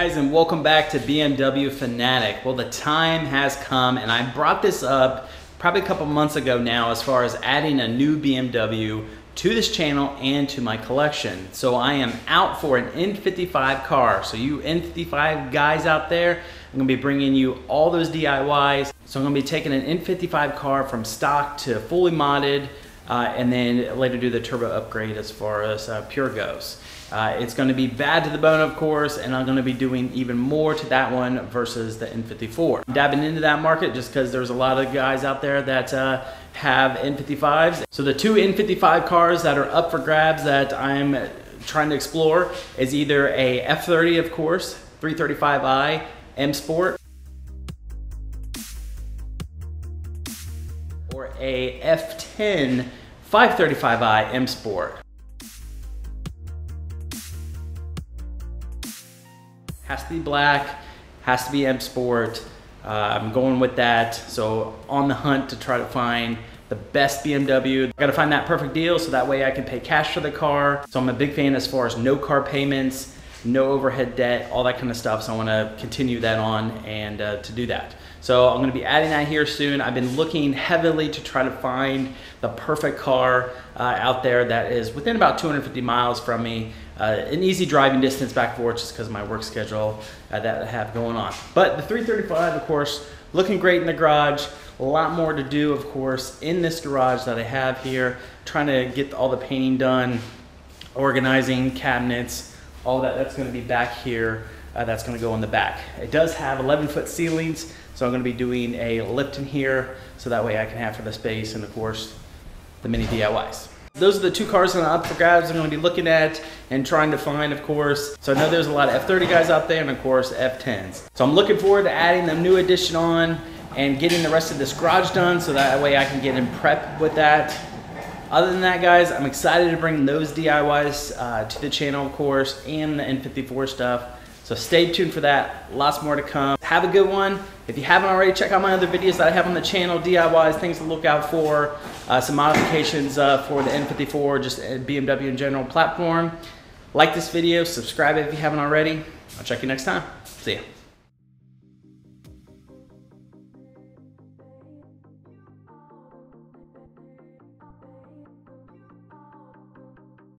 and welcome back to BMW Fanatic. Well, the time has come and I brought this up probably a couple months ago now as far as adding a new BMW to this channel and to my collection. So I am out for an N55 car. So you N55 guys out there, I'm gonna be bringing you all those DIYs. So I'm gonna be taking an N55 car from stock to fully modded, uh, and then later do the turbo upgrade as far as uh, pure goes. Uh, it's going to be bad to the bone, of course, and I'm going to be doing even more to that one versus the N54. I'm dabbing into that market just because there's a lot of guys out there that uh, have N55s. So the two N55 cars that are up for grabs that I'm trying to explore is either a F30, of course, 335i M Sport, or a F10 535i M Sport. Has to be black, has to be M Sport. Uh, I'm going with that. So on the hunt to try to find the best BMW. I gotta find that perfect deal so that way I can pay cash for the car. So I'm a big fan as far as no car payments, no overhead debt, all that kind of stuff. So I wanna continue that on and uh, to do that. So I'm gonna be adding that here soon. I've been looking heavily to try to find the perfect car uh, out there that is within about 250 miles from me. Uh, an easy driving distance back and forth just because of my work schedule uh, that I have going on. But the 335, of course, looking great in the garage. A lot more to do, of course, in this garage that I have here. Trying to get all the painting done, organizing cabinets, all that. That's going to be back here. Uh, that's going to go in the back. It does have 11 foot ceilings, so I'm going to be doing a lift in here so that way I can have for the space and, of course, the mini DIYs. Those are the two cars on the up for grabs I'm going to be looking at and trying to find, of course. So I know there's a lot of F30 guys out there and, of course, F10s. So I'm looking forward to adding the new addition on and getting the rest of this garage done so that way I can get in prep with that. Other than that, guys, I'm excited to bring those DIYs uh, to the channel, of course, and the N54 stuff. So stay tuned for that. Lots more to come. Have a good one. If you haven't already, check out my other videos that I have on the channel, DIYs, things to look out for, uh, some modifications uh, for the N54, just BMW in general platform. Like this video, subscribe if you haven't already. I'll check you next time. See ya.